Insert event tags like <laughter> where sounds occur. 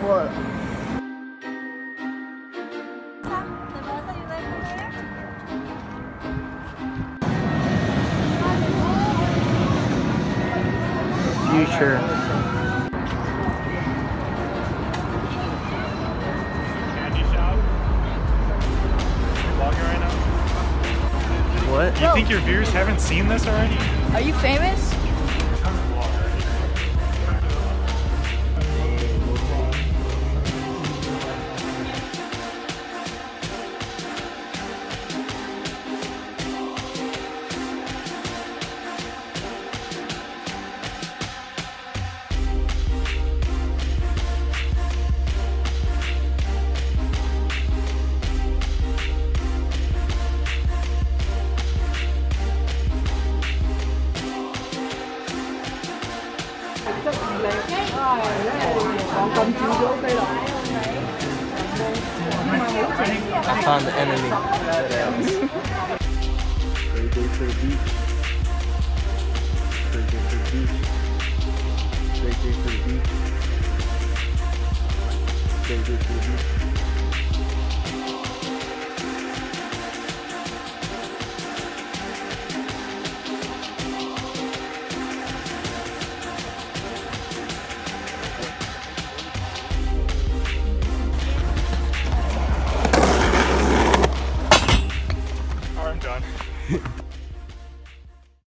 多了。The most that you like over there? Future. Candy shop. You vlogging right now? What? Do you think your viewers haven't seen this already? Are you famous? I found the enemy. Reggae to the beat. Reggae to the beat. Reggae to the beat. Reggae to the beat. I'm done. <laughs>